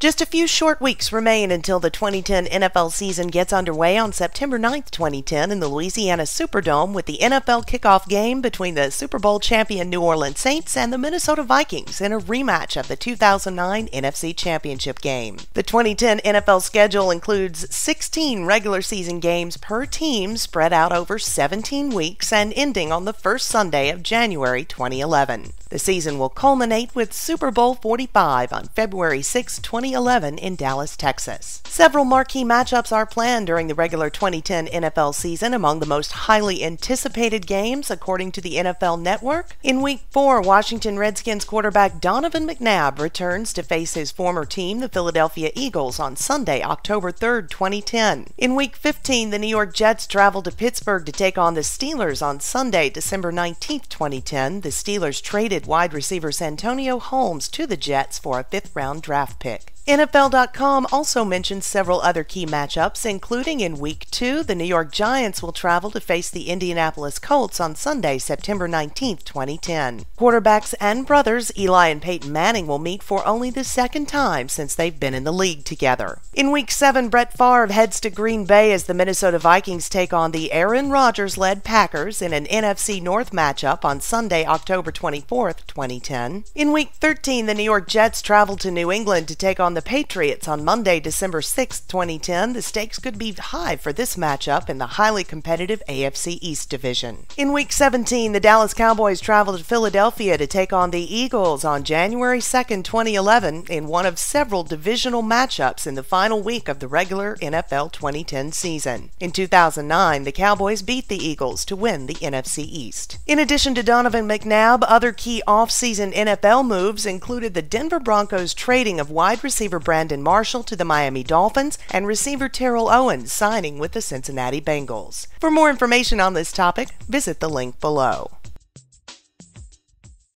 Just a few short weeks remain until the 2010 NFL season gets underway on September 9, 2010, in the Louisiana Superdome with the NFL kickoff game between the Super Bowl champion New Orleans Saints and the Minnesota Vikings in a rematch of the 2009 NFC Championship game. The 2010 NFL schedule includes 16 regular season games per team spread out over 17 weeks and ending on the first Sunday of January 2011. The season will culminate with Super Bowl 45 on February 6, 2011 in Dallas, Texas. Several marquee matchups are planned during the regular 2010 NFL season among the most highly anticipated games according to the NFL Network. In week 4, Washington Redskins quarterback Donovan McNabb returns to face his former team, the Philadelphia Eagles, on Sunday, October 3, 2010. In week 15, the New York Jets travel to Pittsburgh to take on the Steelers on Sunday, December 19, 2010. The Steelers traded traded wide receiver Santonio Holmes to the Jets for a fifth round draft pick. NFL.com also mentions several other key matchups, including in Week 2, the New York Giants will travel to face the Indianapolis Colts on Sunday, September 19, 2010. Quarterbacks and brothers Eli and Peyton Manning will meet for only the second time since they've been in the league together. In Week 7, Brett Favre heads to Green Bay as the Minnesota Vikings take on the Aaron Rodgers led Packers in an NFC North matchup on Sunday, October 24, 2010. In Week 13, the New York Jets travel to New England to take on the the Patriots on Monday, December 6, 2010, the stakes could be high for this matchup in the highly competitive AFC East division. In Week 17, the Dallas Cowboys traveled to Philadelphia to take on the Eagles on January 2, 2011, in one of several divisional matchups in the final week of the regular NFL 2010 season. In 2009, the Cowboys beat the Eagles to win the NFC East. In addition to Donovan McNabb, other key offseason NFL moves included the Denver Broncos trading of wide receiver receiver Brandon Marshall to the Miami Dolphins and receiver Terrell Owens signing with the Cincinnati Bengals. For more information on this topic, visit the link below.